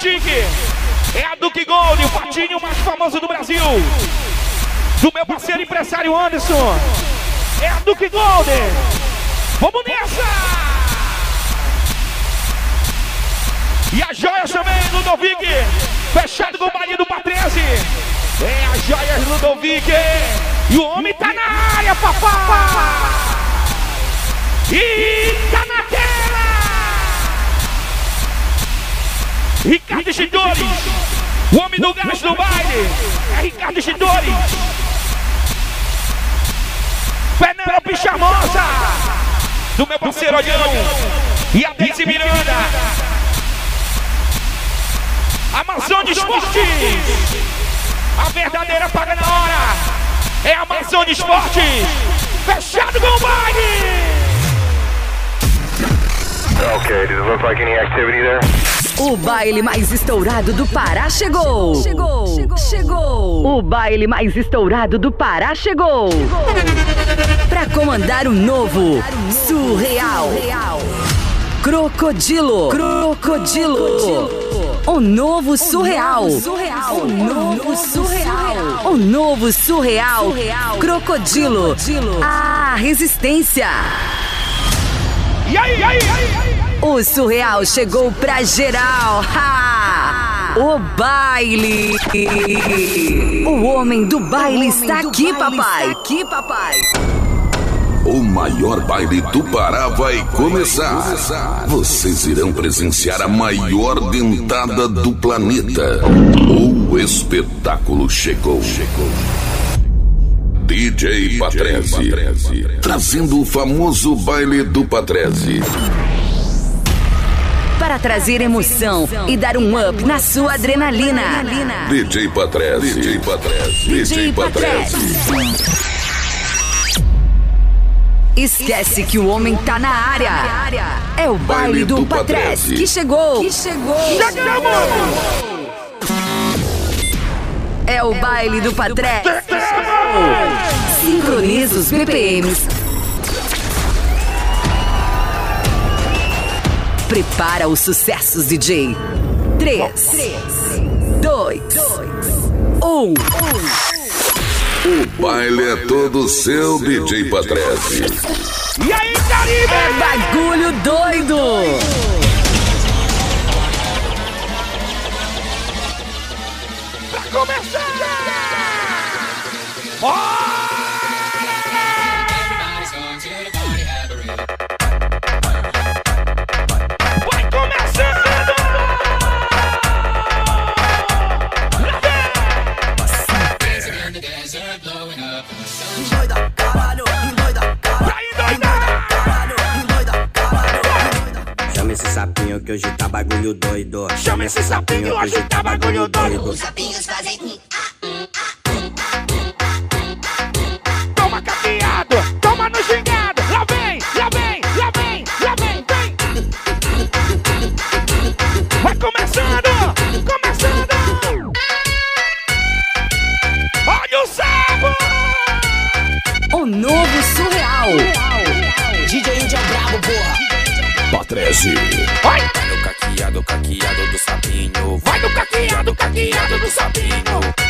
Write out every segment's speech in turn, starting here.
É a Duke Gold, o patinho mais famoso do Brasil. Do meu parceiro empresário Anderson. É a Duke Gold. Vamos nessa! E a joias também, Ludovic. Fechado com o baile do Patrese. É a joias Ludovic. E o homem tá na área, papá. E tá na tela. Ricardo Chidores. O homem do gás do baile. É Ricardo Chidores. Penélope Charmosa. Do meu parceiro Olhão. E a Daisy Miranda. Amazônia Esportes. A verdadeira paga na hora. É a Amazônia Esportes. Fechado com o baile. Okay, does it look like any activity there? O baile mais estourado do Pará chegou. Chegou. Chegou. O baile mais estourado do Pará chegou. Pra comandar o novo Surreal. Crocodilo. Crocodilo. O novo surreal. O novo surreal. O novo surreal. Crocodilo. A resistência. E aí, e aí, e aí? O surreal chegou pra geral. Ha! O baile. O homem do baile está aqui, papai. Aqui, papai. O maior baile do Pará vai começar. Vocês irão presenciar a maior dentada do planeta. O espetáculo chegou. DJ Patrese, trazendo o famoso baile do Patrese. Para trazer emoção e dar um up na sua adrenalina. DJ Patrese, DJ Patrese, DJ Patrese. Esquece que o homem tá na área. É o baile do Patrese que chegou. Que chegou. É o baile do Patrese. Sincroniza os BPMs. Prepara os sucessos, DJ. 3, 2, 1. O baile é todo seu, DJ Patrese. E aí, Caribe? É bagulho doido. Pra começar! Vai que hoje tá bagulho doido. Chama esse sapinho, hoje tá bagulho doido. sapinhos fazem Toma caqueado, toma no gingado. Lá vem, lá vem, lá vem, lá vem, vem. Vai começando, começando. Olha o sapo. O novo surreal. DJ Índia Brabo, porra. Patrese. Vai, No caqueado, caqueado do sapinho. vai no caqueado, caqueado do sapinho.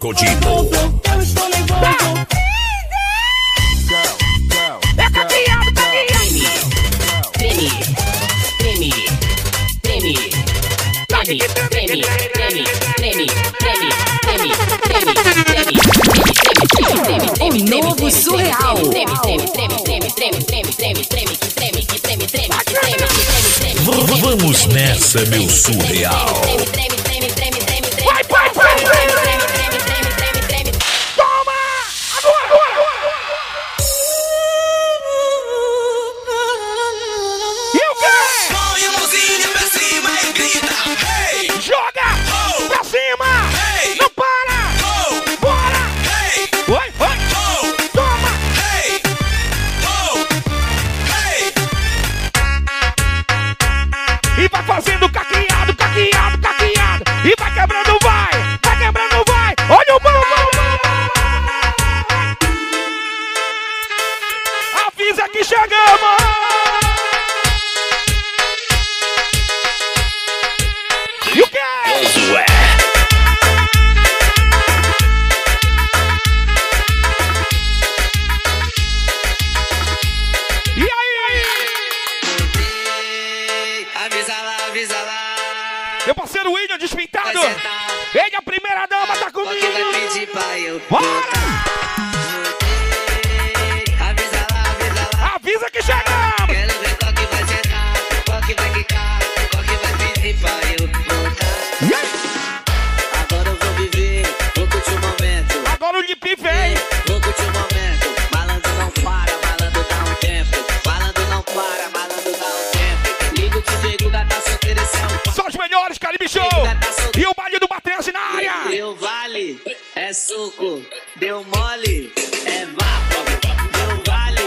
Crocodilo. Eu estou nervoso. É treme, Tá treme, aqui, treme, treme, treme, treme, treme, treme, treme, treme, treme, treme, treme, O novo surreal. treme, treme, treme, treme, É suco. Deu mole, é vapo. Deu vale,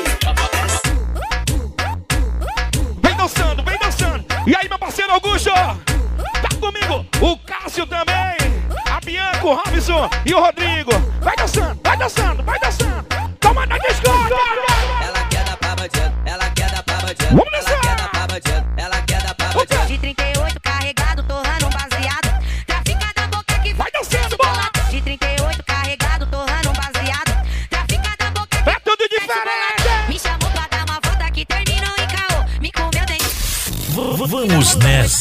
é suco. Vem dançando, vem dançando! E aí, meu parceiro Augusto? Tá comigo! O Cássio também! A Bianca, o Robson e o Rodrigo! Vai dançando, vai dançando, vai dançando!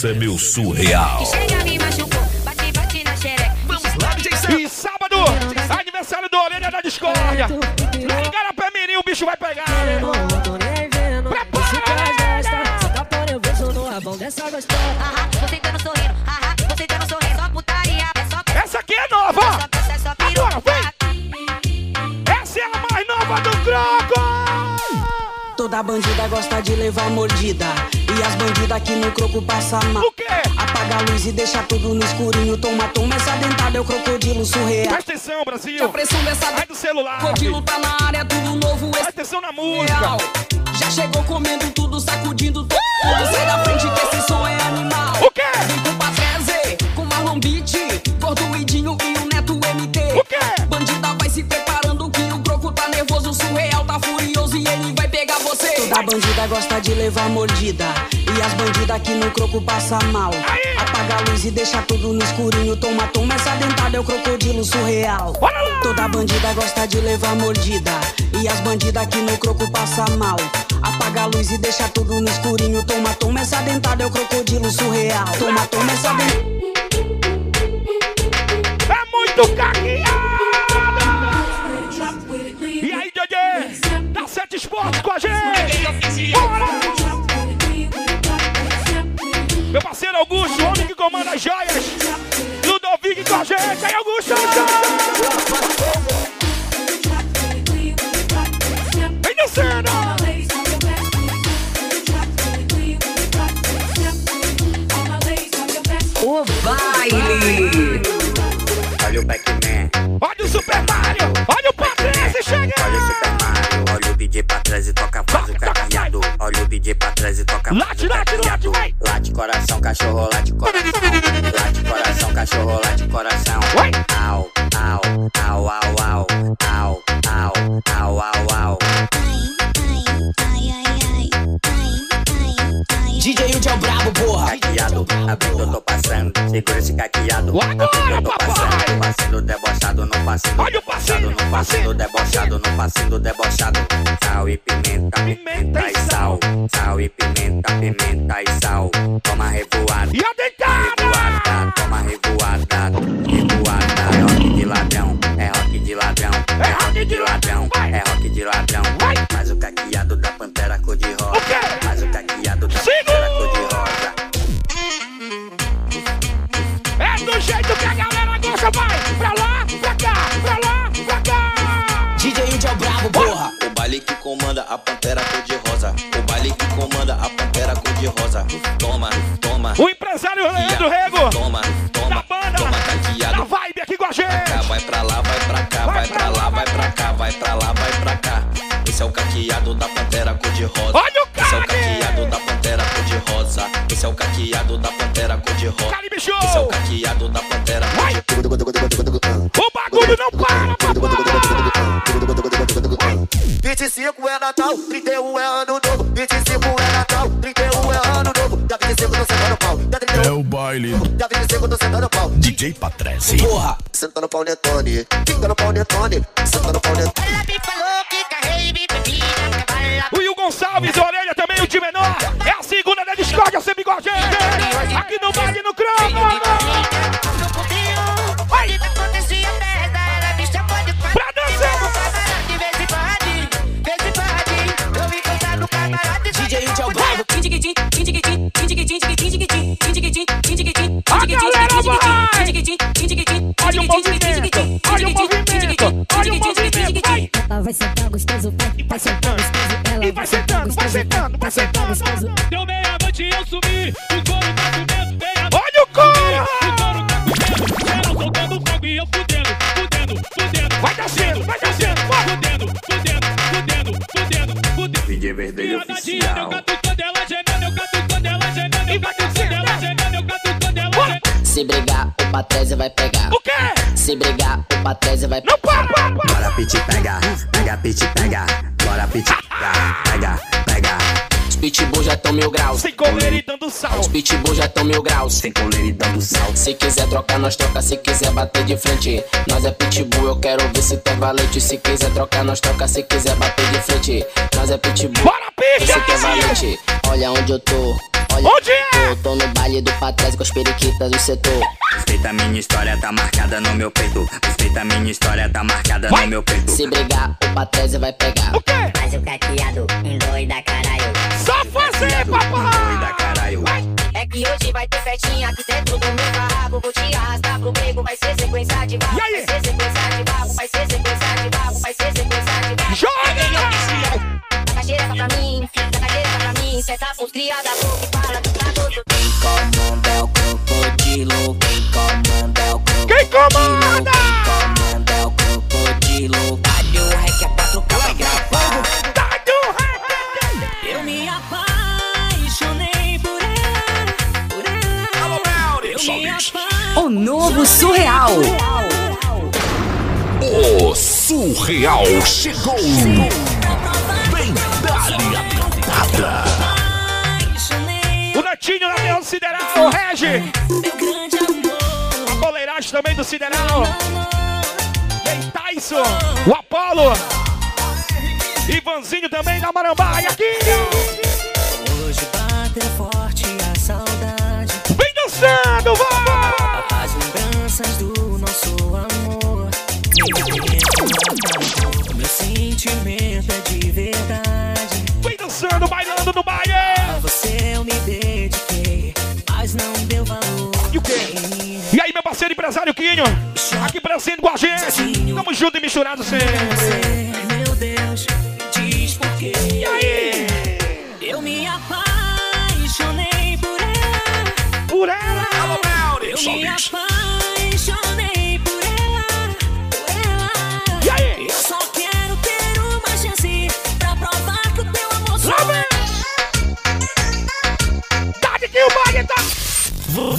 É meu surreal. E sábado, aniversário do Orelha da Discórdia. Ligaram pra menino, o bicho vai pegar. Essa aqui é nova! Agora, vem! Essa é a mais nova do Croco! Toda bandida gosta de levar mordida. E as bandidas aqui no croco passa mal. O quê? Apaga a luz e deixa tudo no escurinho. Toma, toma essa dentada, é o crocodilo surreal. Presta atenção, Brasil! A pressão dessa Sai do celular! crocodilo tá na área, tudo novo, Presta atenção na é música! real. Já chegou comendo tudo, sacudindo mundo. Sai da frente que esse som é animal. O quê? Vem com Patrese, com Marlon Beat, Gordo Idinho e o Toda bandida gosta de levar mordida. E as bandidas aqui no croco passa mal. Apaga a luz e deixa tudo no escurinho. Toma, toma essa dentada, é o crocodilo surreal. Toda bandida gosta de levar mordida. E as bandidas aqui no croco passa mal. Apaga a luz e deixa tudo no escurinho. Toma, toma essa dentada, é o crocodilo surreal. Toma, toma essa dentada. É muito caqueado! 25 é Natal, 31 é ano novo. 25 é Natal, 31 é ano novo. Dia 25 tô sentando pau. Dia 31 É o baile Dia 25 tô sentando pau. DJ Patrese. Porra. Sentando pau Netone, fica no pau Netone, sentando pau Netone. O Will Gonçalves, orelha também, o de menor. É a segunda da discórdia, sempre com a gente. Aqui no baile no cromo. Movimento, olha o movimento, olha o movimento. Vai! Vai sentar gostoso, vai, E vai sentando, e vai sentando, vai sentando, vai sentando. Deu meia-noite e eu subi, o couro tá comendo, meia Olha o couro! o couro tá comendo, geral soltando fogo e eu fudendo, fudendo, fudendo. Vai descendo, vai descendo, vai! Fudendo, fudendo, fudendo, fudendo, fudendo. DJ eu oficial. ela gemendo, eu cato quando ela gemendo, eu ela gemendo, eu cato quando ela gemendo. Se brigar, o Patrese vai pegar. O quê? Se brigar, o Patrese vai Não para, para, para! Bora pit pega, pega pit pega. Bora pit pega, pega, pega. Os pitbull já tão mil graus. Sem coleira e dando sal. Os pitbull já tão mil graus. Sem coleira e dando sal. Se quiser trocar, nós troca. Se quiser bater de frente, nós é pitbull. Eu quero ver se tu é valente. Se quiser trocar, nós troca. Se quiser bater de frente, nós é pitbull. Bora, picha! Se tu é valente, olha onde eu tô. Onde é? Eu tô no baile do Patrese com as periquitas do setor. Respeita minha história, tá marcada no meu peito. Respeita minha história, tá marcada Vai. no meu peito. Se brigar, o Patrese vai pegar. O quê? Faz o caqueado, endoida caralho. Só fazer, papai! caralho. É que hoje vai ter festinha aqui dentro do meu carro. Vou te arrastar pro meio, vai ser sequência de. E aí? Vai ser sequência de vapo, vai ser sequência de vapo, pra mim. Senta com os criada, boca e fala que tá todo. Quem comanda é o crocodilo, quem comanda é o crocodilo. Quem comanda? Quem comanda é o crocodilo. Dá-lhe o rec, é vai gravar. Tá do rei! Eu me apaixonei por ela, por. O novo surreal. O Surreal chegou. Vem Sideral! Tem Tyson, o Apolo! Ivanzinho também da Marambá, e aqui! Empresário Quinho, aqui presente com a gente. Tamo junto e misturado sempre.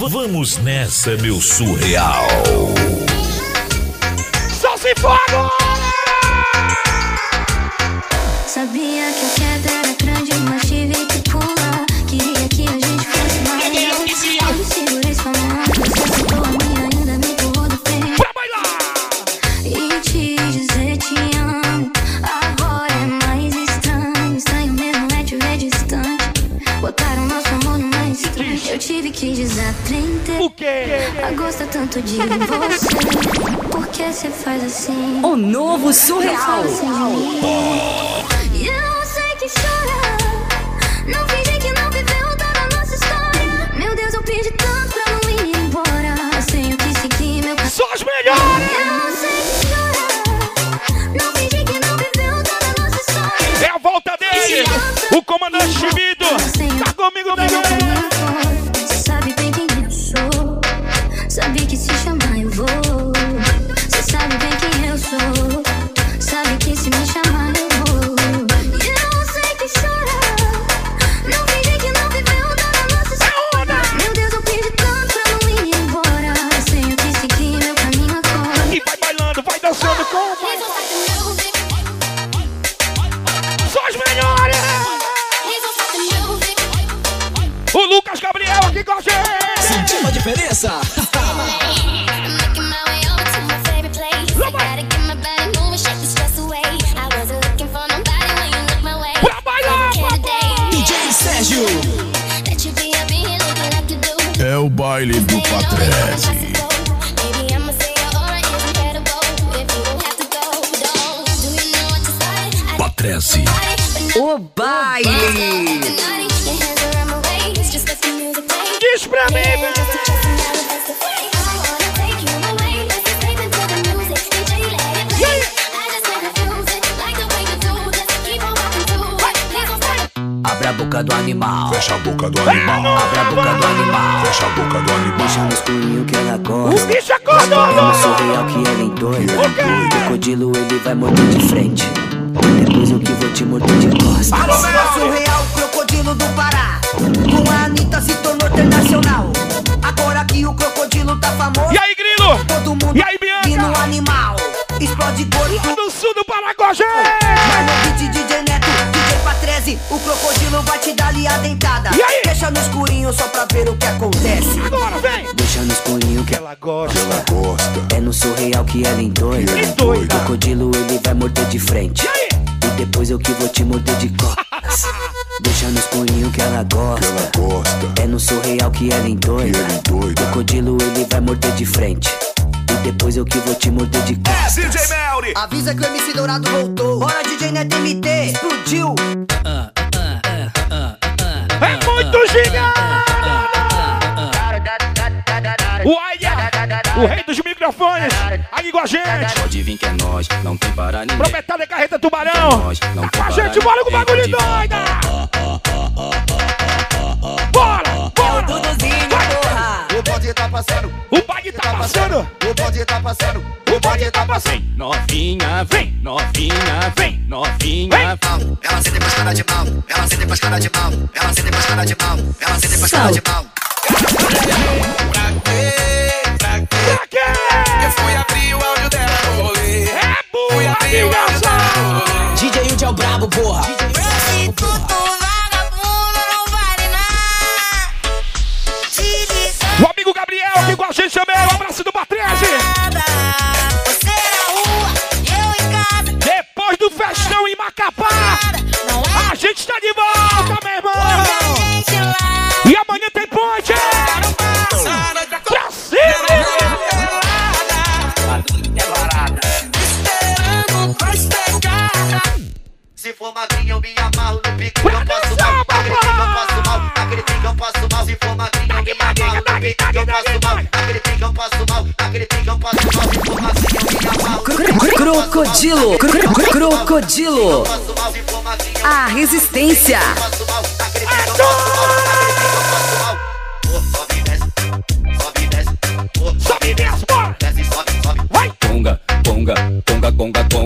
Vamos nessa, meu surreal. Só se for Eu tive que desaprender. O quê? A gostar tanto de você. Por que você faz assim? O novo surreal. Assim. E eu sei que chora. Não finge que não viveu toda a nossa história. Meu Deus, eu pedi tanto pra não ir embora. Mas tenho que seguir meu caminho. Só os melhores. Eu sei que chora. Não finge que não viveu toda a nossa história. É a volta dele. O comandante Chimido. Tá comigo também. Boca do animal. Fecha a boca do animal. Abre a boca do animal. Fecha a boca do animal. Deixa no escurinho que ela O gosta. bicho acordou, É no surreal que ela endoida. O crocodilo ele vai morder de frente. Depois eu que vou te morder de costas. surreal, crocodilo do Pará. Com a Anitta se tornou internacional. Agora que o crocodilo tá famoso. E aí, Grilo? Todo mundo E aí, Bianca? e no animal. Explode gordo. Do sul do Paracojé. Vai te dar ali a dentada. E aí? Deixa no escurinho só pra ver o que acontece. Agora, vem. Deixa no escurinho que Ela gosta. Ela gosta. é no surreal que ela endoida. Que doida. O crocodilo ele vai morder de frente. E aí? E depois eu que vou te morder de costas. Deixa no escurinho que ela gosta. Ela gosta. É no surreal que ela endoida. Que ela endoida. O crocodilo ele vai morder de frente. E depois eu que vou te morder de costas. DJ Melry. Avisa que o MC Dourado voltou. Bora DJ Neto MT, explodiu. É muito gigante. O Aya, o rei dos microfones, aí com a gente. Pode vir que é nós, não tem para ninguém. Proprietário da carreta Tubarão. Nós, não Tá com a gente, bora com o bagulho doida. Bora, bora. O bonde tá passando, O baile tá passando. o bonde tá passando, o bonde tá passando. Novinha, vem, novinha, vem, novinha. Ela sente depois cara de mal, ela sente depois cara de mal, ela sente depois cara de mal, ela sente depois cara de mal. Pra quê? Eu fui abrir o áudio dela no rolê. É boa, amigaça. DJ Udi é o brabo, porra. O amigo Gabriel aqui com a gente também. Um abraço do Patrese. Macapá, a gente tá de volta, meu irmão. E amanhã for magrinha, eu me amarro no pique, eu passo mal. Naquele pique eu passo mal, naquele pique eu passo mal. Se for magrinha, eu me amarro no pique, eu passo mal. Naquele pique eu passo mal, naquele pique eu passo mal. Se for magrinha, eu me amarro. Crocodilo, crocodilo. A resistência. Sobe e desce, sobe, sobe, conga, conga, conga, conga.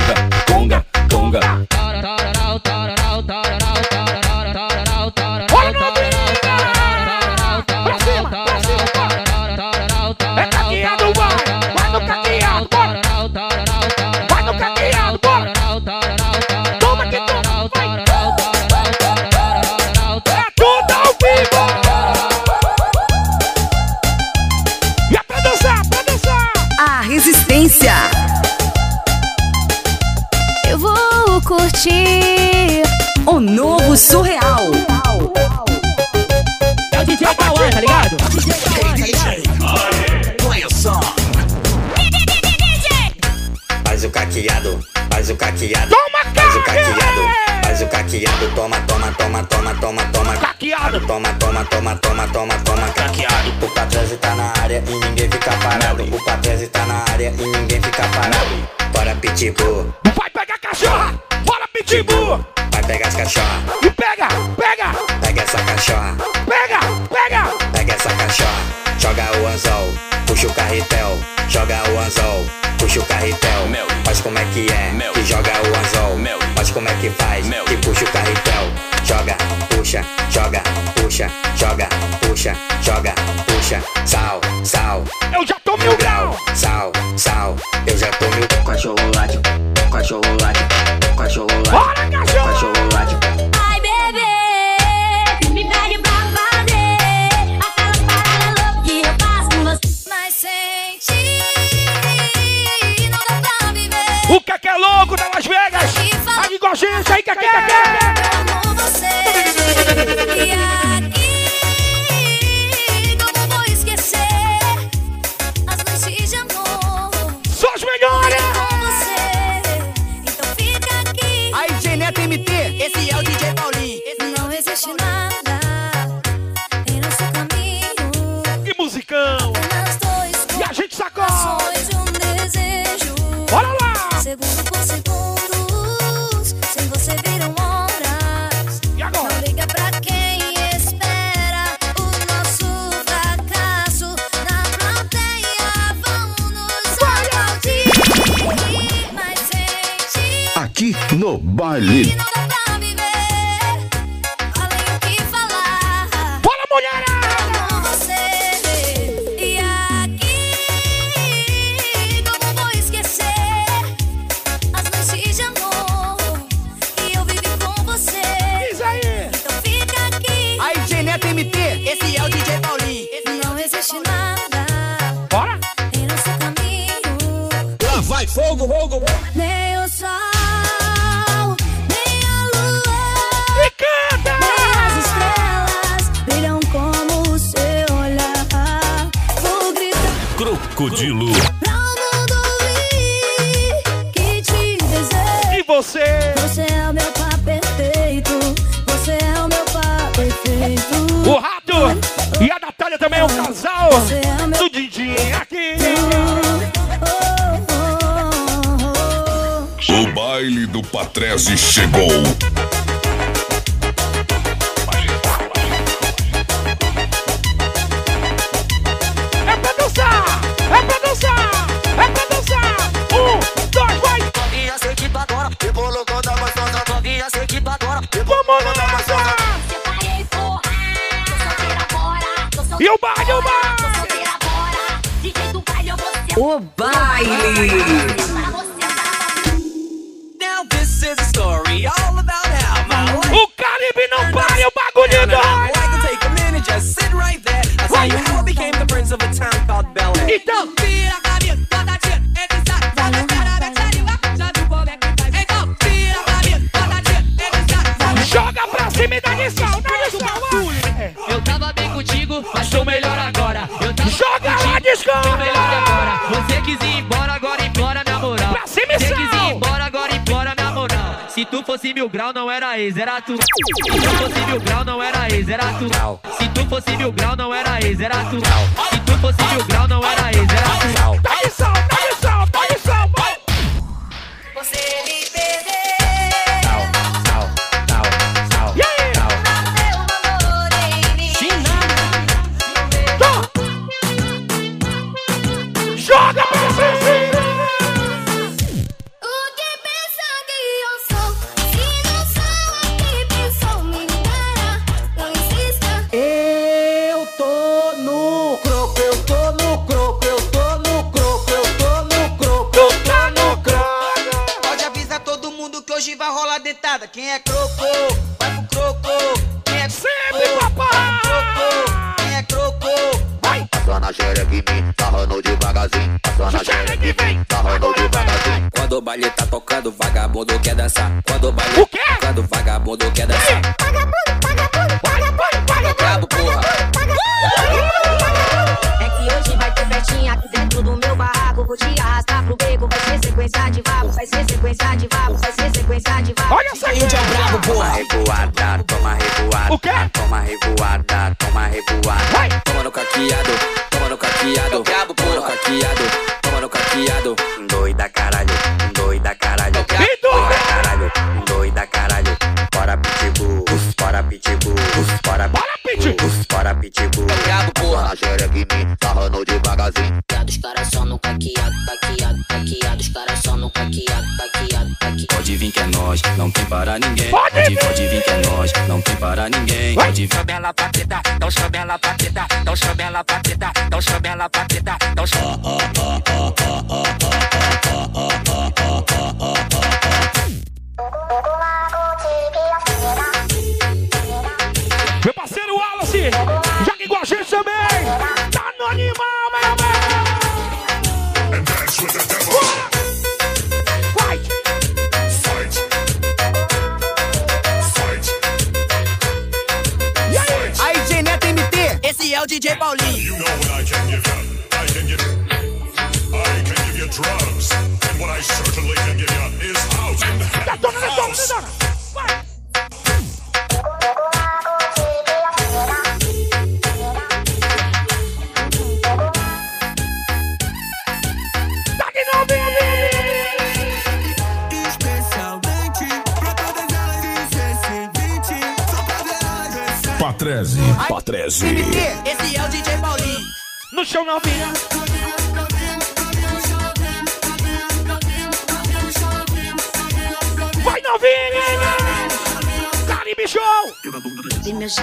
era ex, era tu. Se tu fosse mil grau, não era ex, era tu. Se tu fosse mil grau, não era ex, era tu. Se tu fosse mil grau, não era ex, era tu.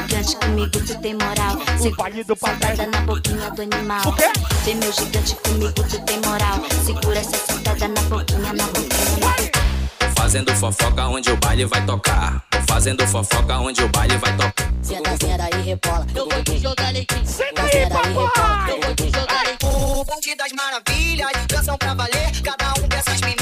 gigante, comigo tu tem moral. Segura essa sentada na boquinha do animal. O quê? Vem meu gigante, comigo tu tem moral. Segura essa sentada na boquinha, na boquinha. Tô fazendo fofoca onde o baile vai tocar. Tô fazendo fofoca onde o baile vai tocar. Senta, senta e rebola. Eu vou te jogar leitinho. Senta aí, papai. Eu vou te jogar leitinho. O bonde das maravilhas, dançam pra valer. Cada um dessas meninas.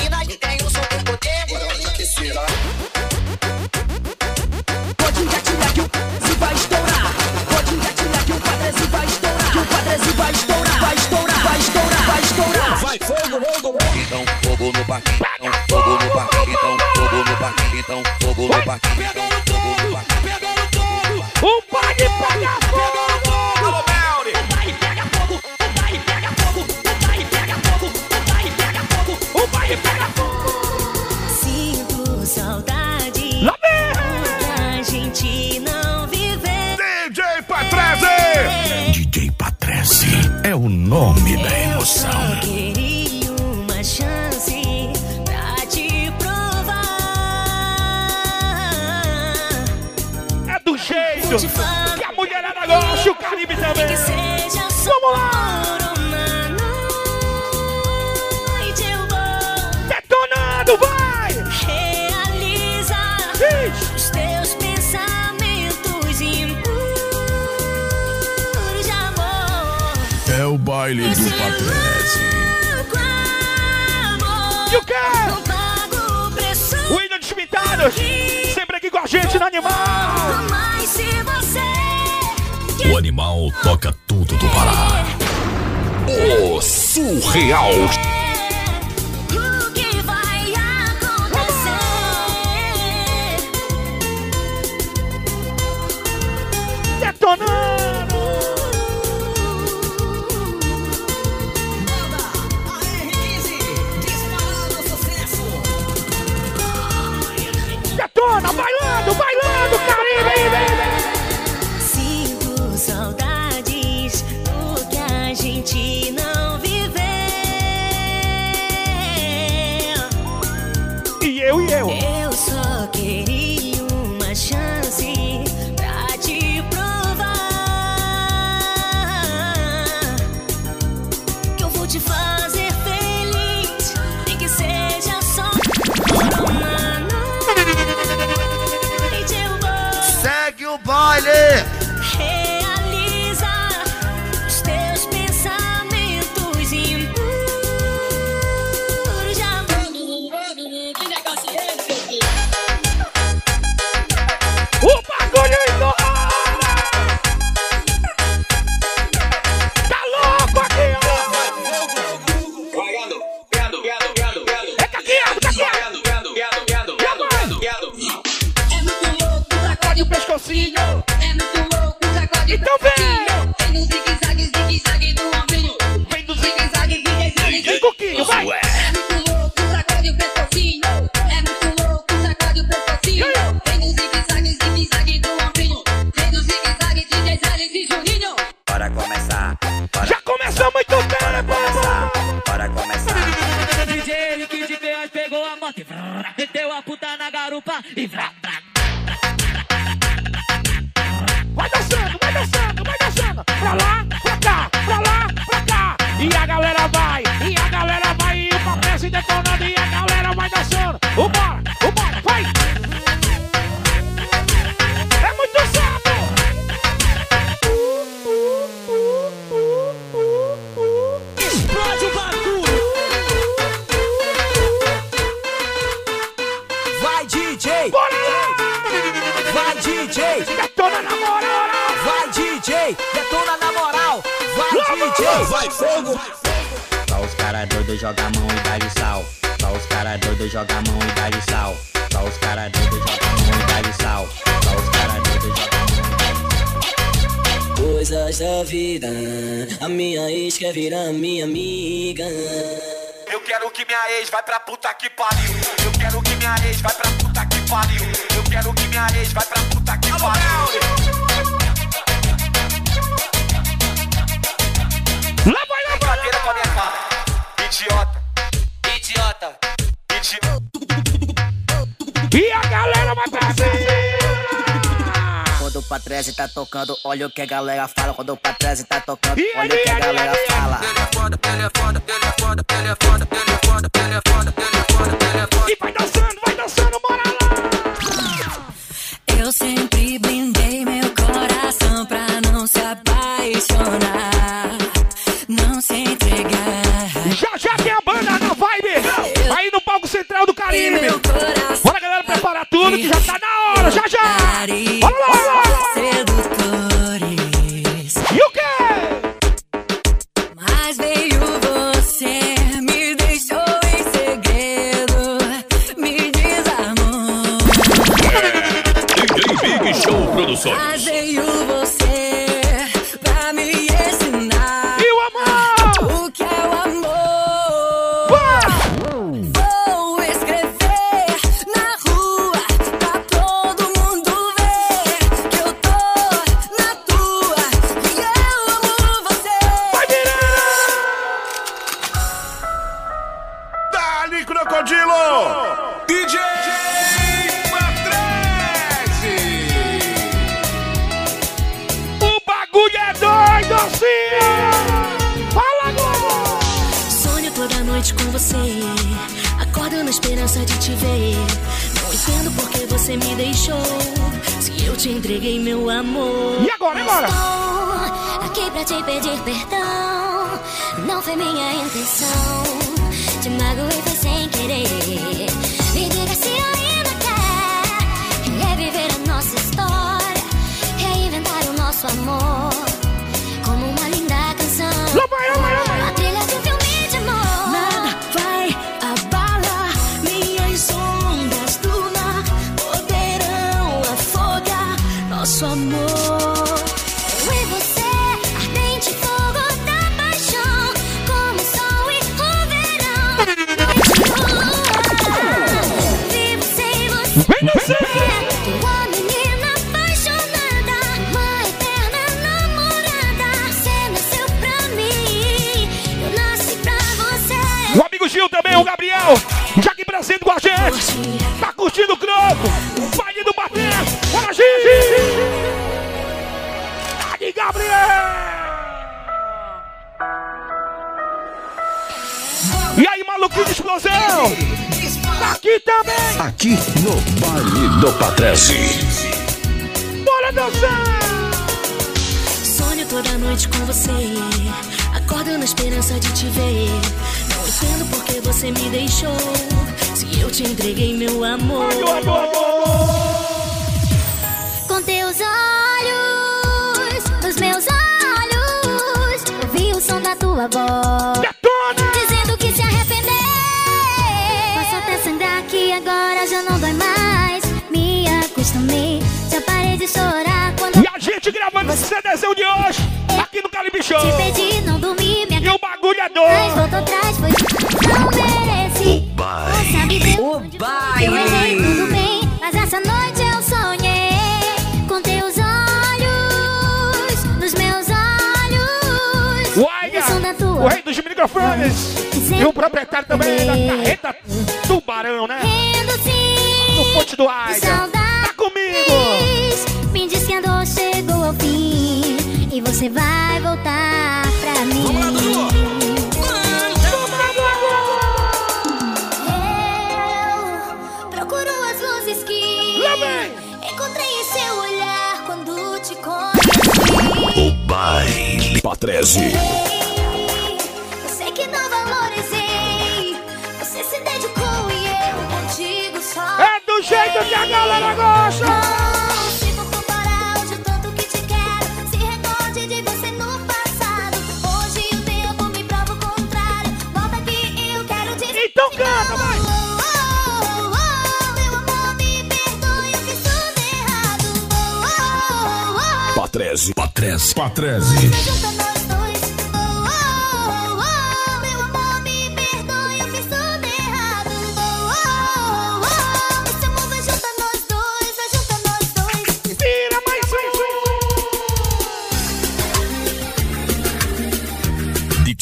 baile do Patrese. E o quê? O Ilha dos sempre aqui com a gente no Animal. O Animal toca tudo do Pará. O Surreal detonando! Joga a mão e dá de sal. Só os cara doido joga a mão e dá de sal. Só os cara doido joga a mão e dá de sal. Coisas da vida, a minha ex quer virar minha amiga. Eu quero que minha ex vai pra puta que pariu. Eu quero que minha ex vai pra puta que pariu. Eu quero que minha ex vai pra puta que pariu. E a galera vai pra cima! Quando o Patrese tá tocando, olha o que a galera fala. Quando o Patrese tá tocando, E olha o que a galera aí. fala. E vai dançando, vai dançando, bora lá! Eu sempre Aí no palco central do Caribe! Bora galera preparar tudo que já tá na hora, já já! Bora lá! E e agora? Estou aqui pra te pedir perdão. Não foi minha intenção. Te magoei, foi sem querer. Me diga se ainda quer reviver a nossa história. Reinventar o nosso amor. Como uma linda canção. Lá vai, lá presente com a gente. Tá curtindo o croco, o baile do bater. Bora, Gil! Tá de Gabriel! E aí, maluquinho de explosão? Tá aqui também! Aqui no Baile do Patrese. Bora dançar! Sonho toda noite com você. Acordo na esperança de te ver. Não entendo por que você me deixou. Eu te entreguei meu amor. Com teus olhos, nos meus olhos, ouvi o som da tua voz. Dizendo que se arrepender. Posso até sangrar que agora já não dói mais. Me acostumei, já parei de chorar quando. E a gente gravando esse CDzão de hoje, aqui no Caribe Show. Te pedi, não dormi, me E o bagulho é Mas doido. voltou atrás, foi não mereci. Deus O onde eu errei, baile. tudo bem, mas essa noite eu sonhei com teus olhos, nos meus olhos. O o Aiga, o rei dos microfones. E o proprietário também da carreta Tubarão, né? Rendo sim, No ponte do Aiga. Tá comigo. Me diz que a dor chegou ao fim e você vai voltar 13. Eu sei que não. Você se e eu contigo só. É do jeito que a galera gosta. Não tanto que te quero. Se recorde de você no passado. Hoje o tempo me prova o contrário. Volta eu quero te. Então canta, vai. Patrese. Patrese. Patrese.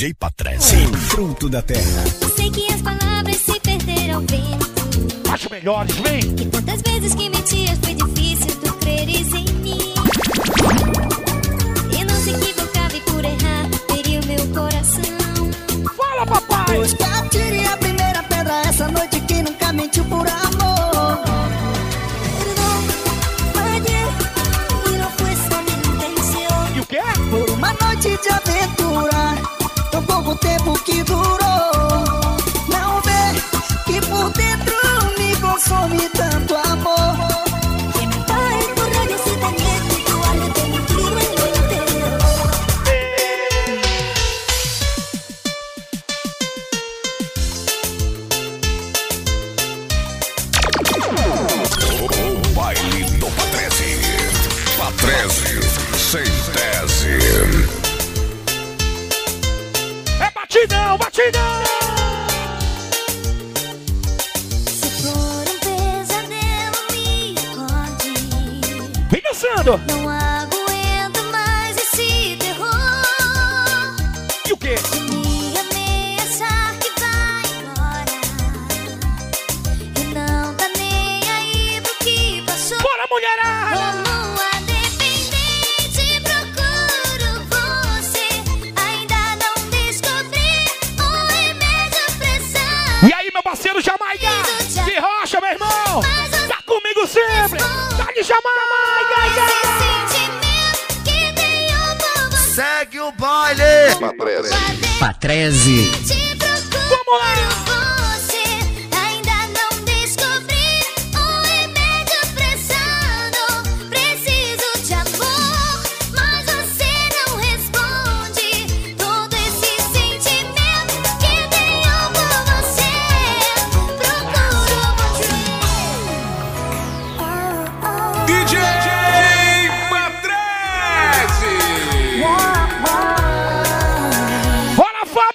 DJ Patrese. Fruto da terra. Sei que as palavras se perderam ao vento. As melhores, vem. E quantas vezes que mentias foi tempo que durou.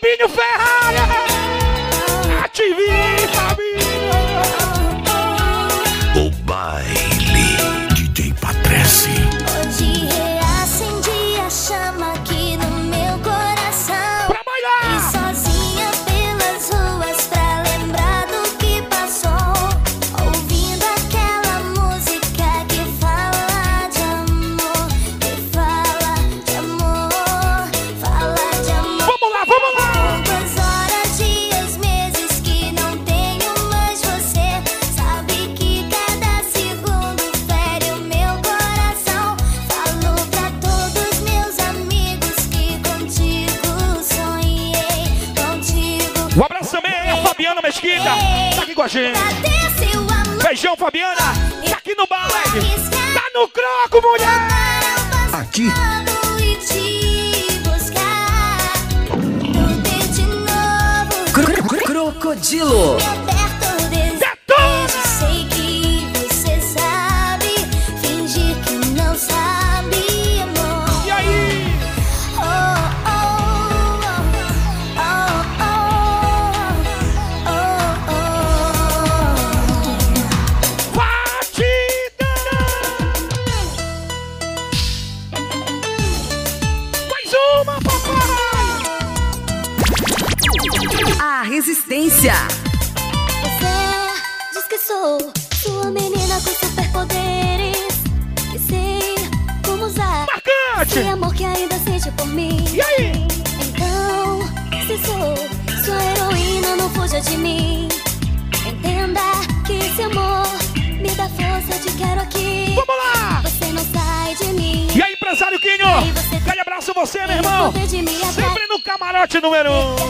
Bora, Fabinho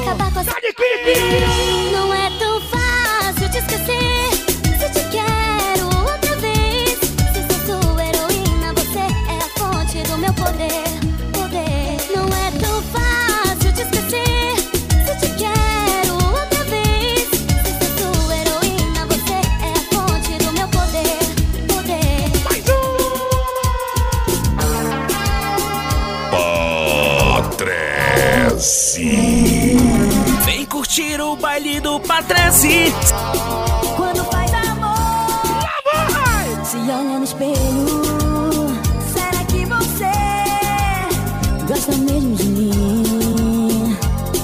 acabar com Quinho! Não é 13. Quando faz amor, Lá vai! se olha no espelho. Será que você gosta mesmo de mim?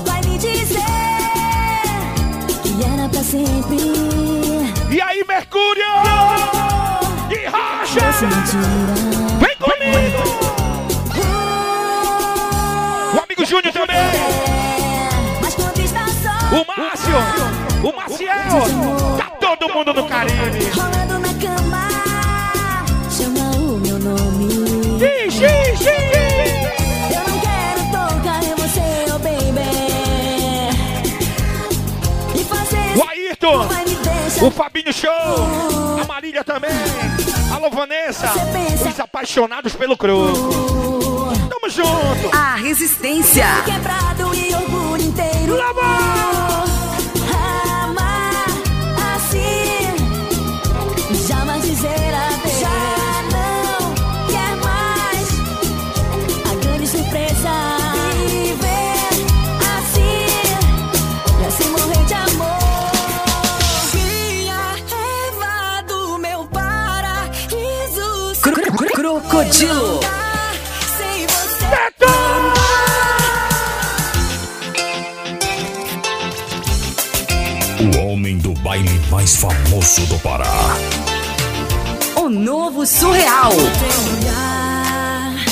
Vai me dizer que era pra sempre. E aí, Mercúrio? E racha! Vem comigo! O amigo Júnior também! O Márcio! O Maciel! Tá todo mundo no Caribe! rolando na cama, chama o meu nome. Ixi, ixi! Eu não quero tocar em você, oh baby. E fazer O Ayrton! vai me deixar O Fabinho Show! A Marília também! Alô, Vanessa! Os apaixonados pelo croco! Tamo junto! A resistência. quebrado e orgulho inteiro. Amar Você. O homem do baile mais famoso do Pará. O novo surreal.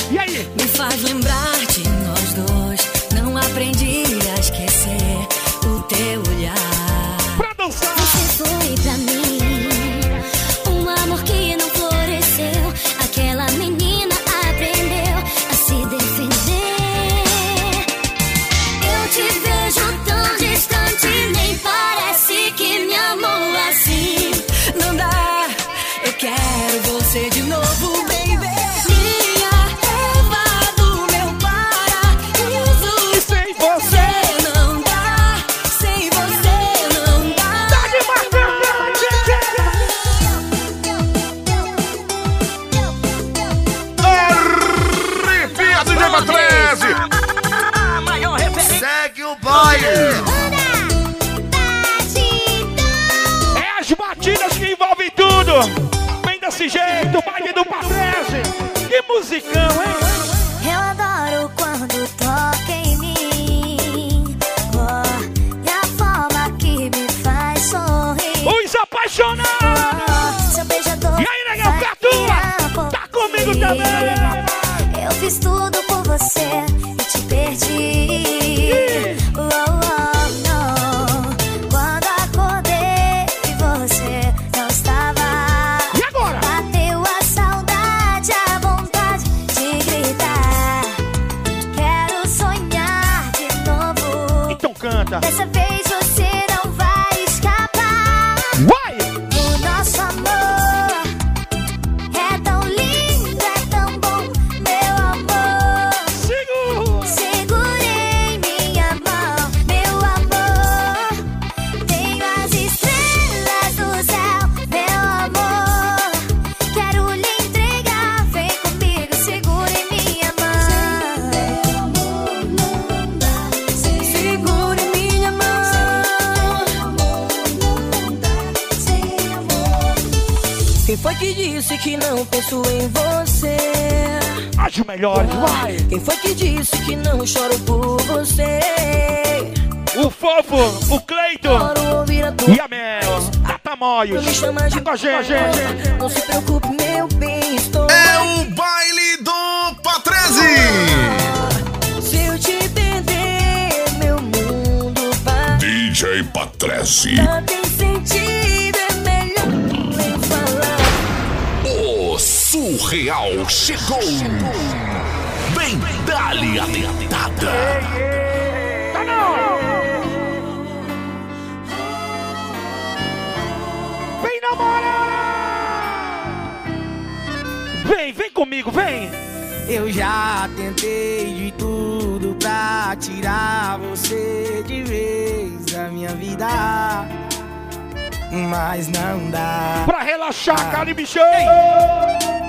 E aí? me faz lembrar de nós dois. Não aprendi desse jeito, baile do Patrese! Que musicão, hein? Eu adoro quando toca em mim. Oh, e a forma que me faz sorrir. Os apaixonados! Oh, seu beijador. E aí, negão, Catua? Tá comigo também! Eu fiz tudo por você não penso em você? As melhores, vai! Quem foi que disse que não choro por você? O fofo, o Cleiton e a Mel. Da Tamoios. me chama de Tá com a gente. Não se preocupe, meu bem, estou É o baile do Patrese. Se eu te perder, meu mundo vai DJ Patrese. Tem surreal chegou. Bem dali a dentada. Tá não! Vem namorar! Vem, vem comigo, vem! Eu já tentei de tudo pra tirar você de vez da minha vida. Mas não dá. Pra relaxar, Show! E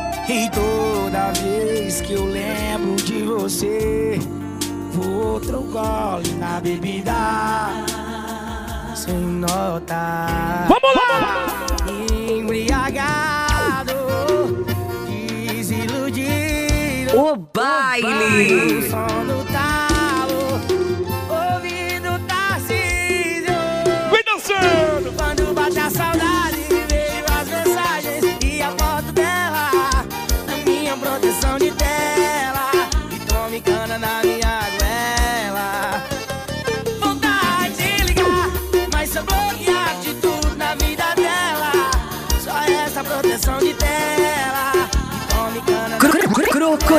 toda vez que eu lembro de você, vou outro gole na bebida. Sem nota. Vamos lá! Embriagado, desiludido. O baile. O som do talo, ouvindo Tarcísio. Vem dançando! Quando bate a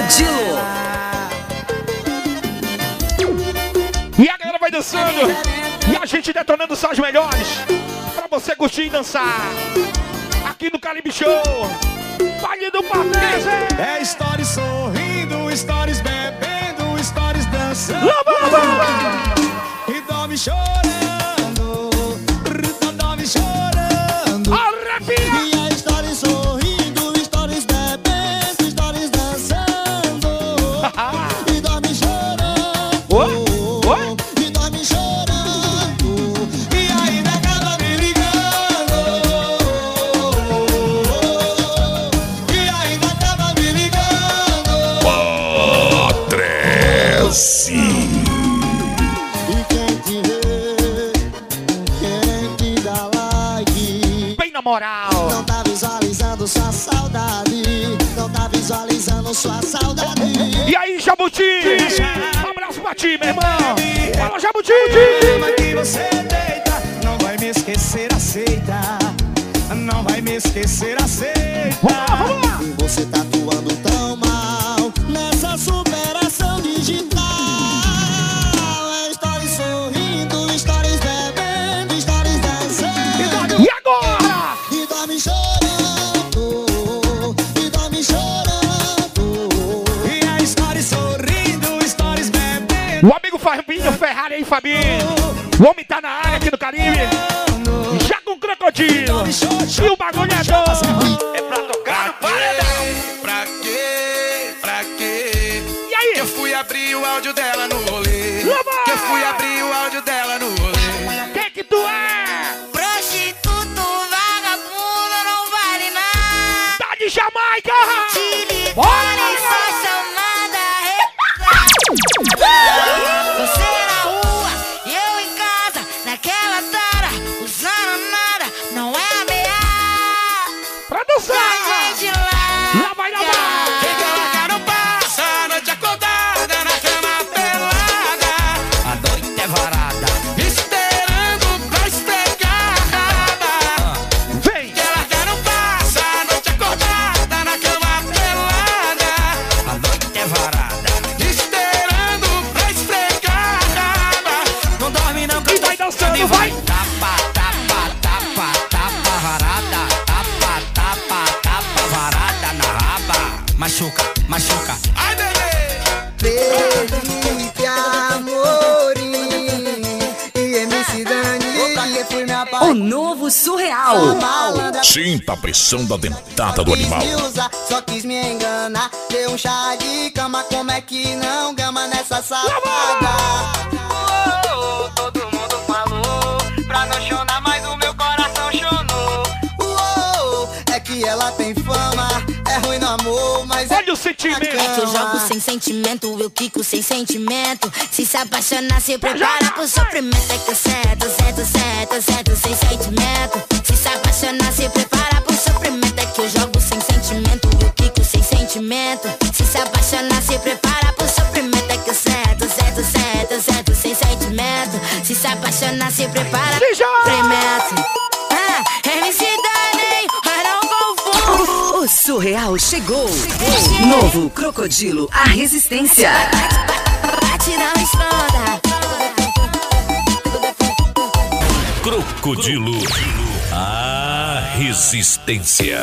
Crocodilo. E a galera vai dançando! E a gente detonando só as melhores! Pra você curtir e dançar! Aqui no Caribe Show! Baile do Patrese! É stories sorrindo, stories bebendo, stories dançando. Lava, lava! E dorme chorando, moral! não tá visualizando sua saudade, não tá visualizando sua saudade. E aí, Jabuti? Um abraço pra ti, meu irmão! Fala, Jabuti! Que você deita, não vai me esquecer, aceita. Não vai me esquecer, aceita. Vamos lá, vamos lá! Você tá Fabinho Ferrari aí, Fabinho! O homem tá na área aqui no Caribe! Já com crocodilo! E o bagulho é doido! É pra tocar no paredão. Pra quê? Pra quê? E aí? Que eu fui abrir o áudio dela no rolê. Lama! Que eu fui abrir o áudio dela no rolê. Quem que tu é? Prostituto, vagabundo, não vale nada. Tá de Jamaica! Bora! Sinta a pressão da dentada do animal. Só quis me enganar, deu um chá de cama, como é que não gama nessa safada? ela tem fama, é ruim no amor, mas o é sentimento. É que eu jogo sem sentimento, eu quico sem sentimento. Se se apaixonar, se prepara pro sofrimento. É que eu cedo, cedo, cedo, cedo, sem sentimento. Se se apaixonar, se prepara. Se se apaixonar, se prepara pro sofrimento. É que o certo, certo, certo, certo, sem sentimento. Se se apaixonar, se prepara pro sofrimento. Ah, MC Danei, não confundo. O surreal chegou. chegou. Novo Crocodilo, a resistência. Bate espada. Crocodilo, a resistência.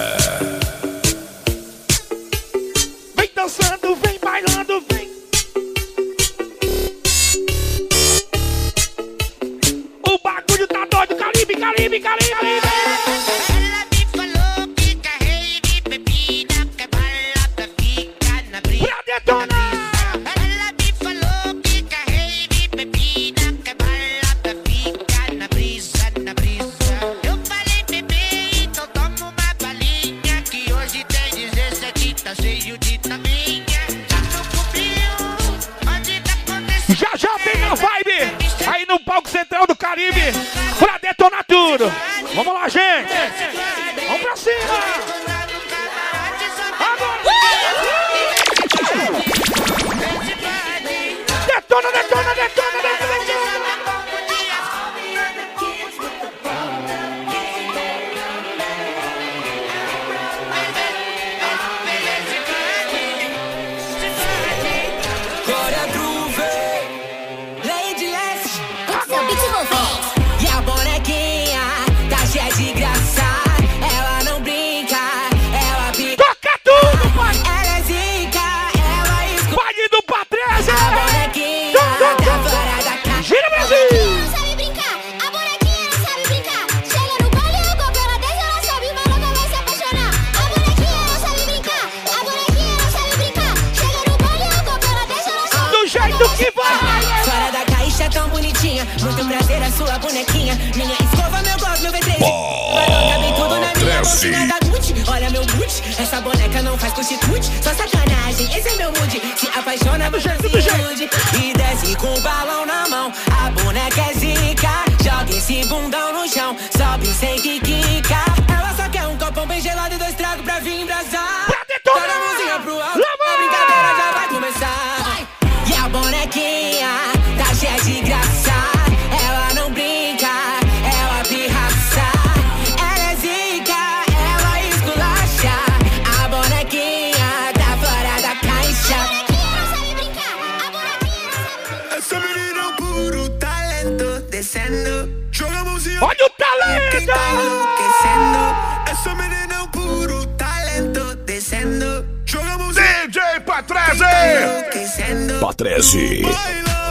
Patrese.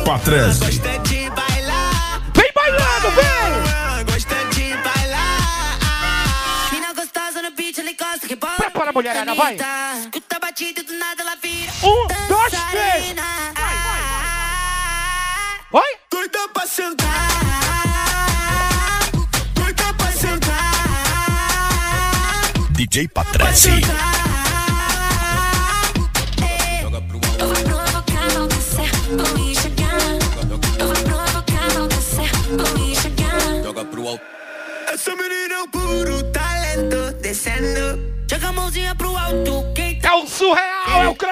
Patrese. Vem bailando, vem! Gosta de bailar. Gostosa no beat, ela gosta que bola. Prepara a mulherada, vai. Escuta a batida do nada, ela vira. Um, dois, três. Vai, vai. Ah, vai. Doida pra sentar. Doida pra sentar. DJ Patrese.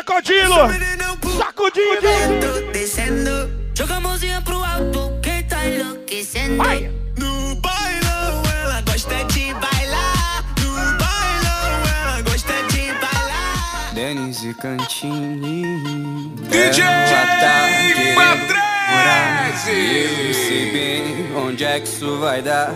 Sacodilo! É Sacudindo! Tá descendo, joga a mãozinha pro alto, quem tá enlouquecendo? Vai. No bailão ela gosta de bailar. No bailão ela gosta de bailar. Denise Cantini. DJ tá Patrão! Menezes! Eu sei bem onde é que isso vai dar.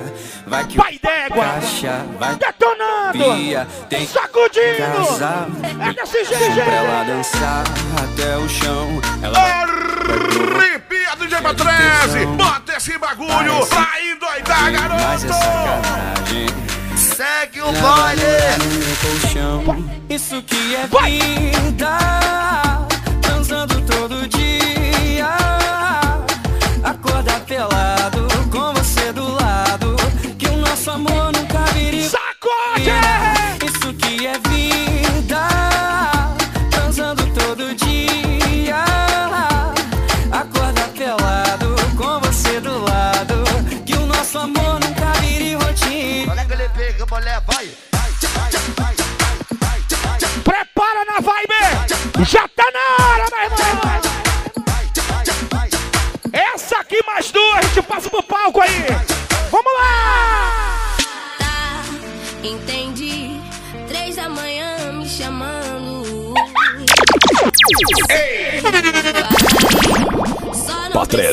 Vai que vai dégua! Caixa, vai detonando! Pia, tem sacudindo! Casar, é desse jeito! Pra ela dançar até o chão. Ela Arrepia do Jeba 13! Bota esse bagulho pra endoidar, garoto! Mas é sacanagem segue o baile. Isso que é vida.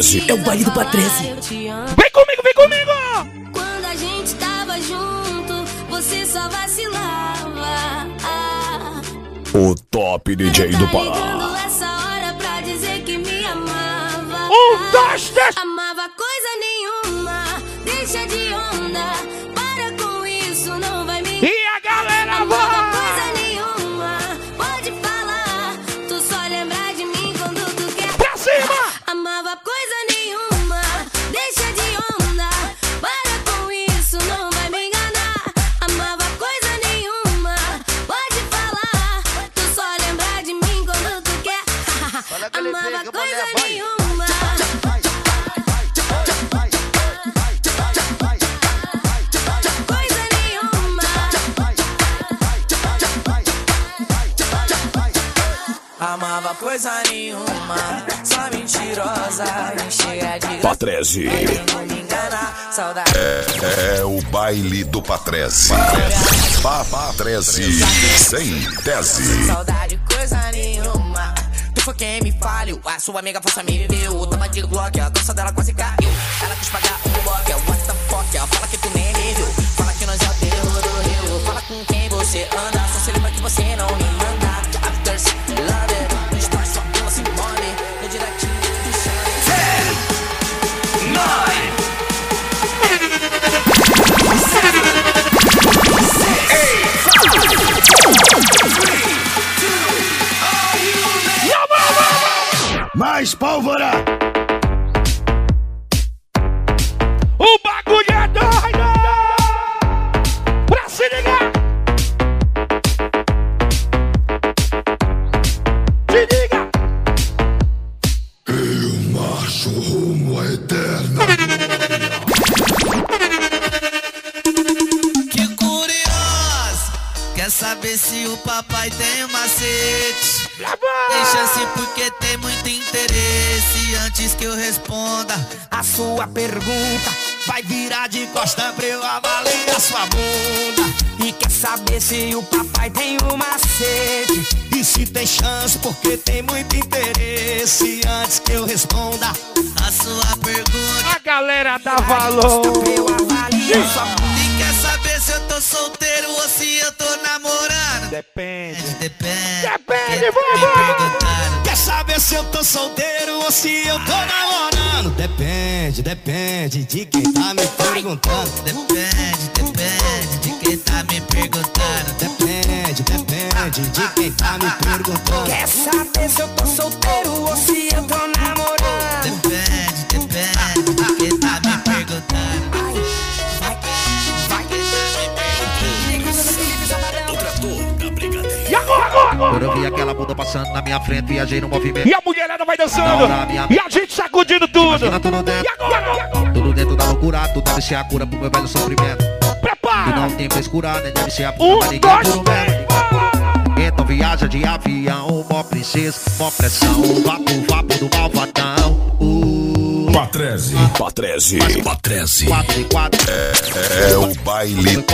13. É o baile do Patrese. Vem comigo, vem comigo! Quando a gente tava junto, você só vacilava. Ah, o top DJ do tá Pará. É um, dois, três! Amava coisa nenhuma, deixa de coisa nenhuma, só mentirosa. Me chega de Patrese. Saudade. É, é o baile do Patrese. Pa- Patrese sem tese. Saudade, coisa nenhuma. Tu foi quem me falhou. A sua amiga força me viu. Tava de Glock, a dança dela quase caiu. Ela quis pagar um bloco. What the fuck? Ela fala que tu nem me viu. Fala que nós é o terror do rio. Fala com quem você anda. Só se lembra que você não me manda. Mais pólvora! Se o papai tem um macete? E se tem chance porque tem muito interesse. Antes que eu responda a sua pergunta. A galera dá valor! E quer saber se eu tô solteiro ou se eu tô namorando? Depende. Depende. Depende, vamos! Saber se eu tô solteiro ou se eu tô namorando? Depende, depende de quem tá me perguntando. Depende, depende de quem tá me perguntando. Depende, depende de quem tá me perguntando. Quer saber se eu tô solteiro ou se eu tô namorando? Quando eu vi aquela bunda passando na minha frente, viajei no movimento. E a mulherada vai dançando! Minha- E a gente sacudindo tudo! Tudo dentro. E agora? E agora? Tudo dentro da loucura, tu deve ser a cura pro meu velho sofrimento. Prepara! Tu não tem frescura, nem deve ser a Um, puta, mas ninguém dois, metro. Então viaja de avião, mó princesa, mó pressão, vapo, vapo do malvadão. Uh, Patrese. Patrese. Patrese. quatro e quatro, É, é o baile.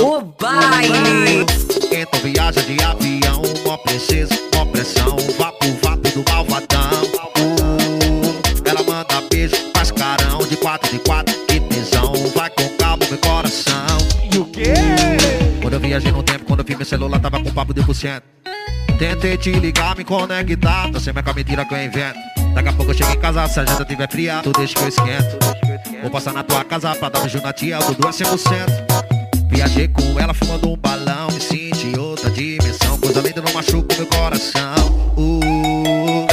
O baile. Então viaja de avião, mó princesa, mó pressão, vapo, vapo do malvadão. Uh, ela manda beijo, faz carão, de quatro, de quatro, que tesão, vai com calma, meu coração. E o quê? Quando eu viajei no tempo, quando eu vi meu celular, tava com papo de por cento. Tentei te ligar, me conectar, tô sempre com a mentira que eu invento. Daqui a pouco eu chego em casa, se a janta tiver fria, tu deixa que eu esquento. Vou passar na tua casa pra dar um beijo na tia, eu dou 100%. Viajei com ela fumando um balão, me senti outra dimensão. Coisa linda não machuca meu coração. Uh,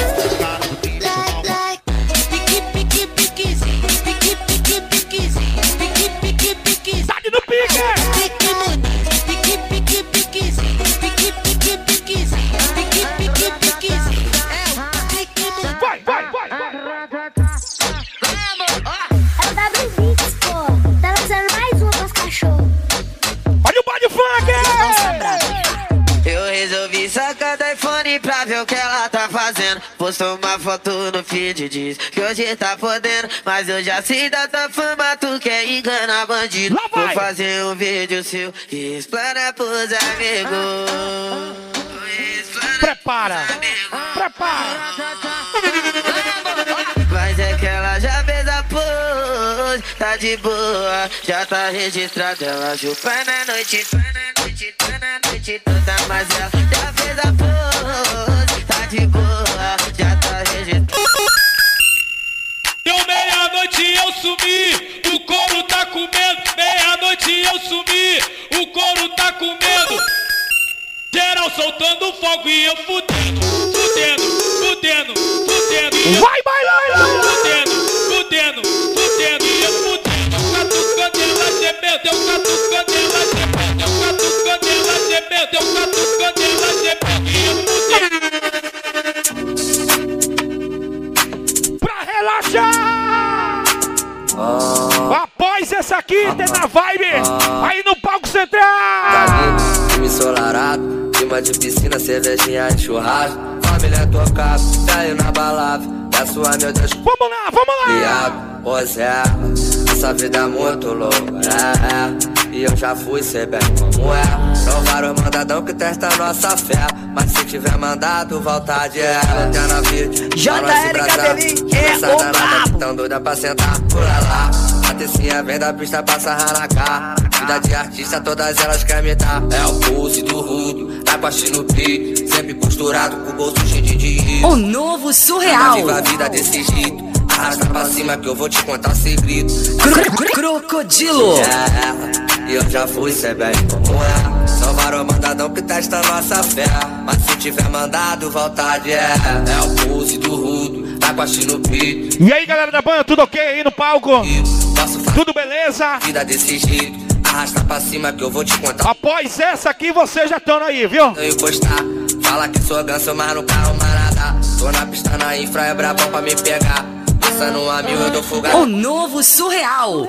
o que ela tá fazendo. Postou uma foto no feed, diz que hoje tá podendo. Mas eu já sei da tua fama, tu quer enganar bandido. Vou fazer um vídeo seu e explana pros amigos. Prepara! Prepara! Mas é que ela já fez a pose, tá de boa, já tá registrada. Ela chupa na noite, pá na noite, na noite toda. Mas ela soltando fogo e eu fudendo, fudendo, fudendo, fudendo. eu- Vai, vai, vai, vai. Fudendo, fudendo, fudendo e eu fudendo. Catucando ela gemeu, deu catucando ela gemeu, deu catucando ela gemeu, deu catucando ela gemeu e eu fudendo. Pra relaxar! Após essa aqui, tem na vibe, aí no palco central! Clima de piscina, cervejinha de churrasco. Família tocada, caiu na balada. E a sua, meu Deus, vamos lá, vamos lá! Viado, pois é, essa vida é muito louca, é, é. E eu já fui ser bem como é. Não vários mandadão que testa nossa fé. Mas se tiver mandado, vontade é. Até na vida, JL Cabelinho é o brabo. Tão doida pra sentar, pula lá. A tecinha vem da pista pra sarrar na cara. Vida de artista, todas elas querem me dar. É o pulse do rudo, tá a no peito. Sempre costurado com o bolso cheio de dinheiro. O novo surreal. Viva a vida desse jeito. Arrasta pra cima que eu vou te contar segredo. Crocodilo. É, e eu já fui ser bem como é. São vários mandadão que testa nossa fé. Mas se tiver mandado, vontade é. É o pulse do rudo, tá. E aí, galera da banda, tudo ok aí no palco? Tudo beleza? Vida desse jeito. Arrasta pra cima que eu vou te contar. Após essa aqui, vocês já estão aí, viu? Eu encostar. Fala que sou ganso, mas no carro marada. Tô na pista na infra, é brabão pra me pegar. Passando a mil, eu dou fuga. O novo surreal.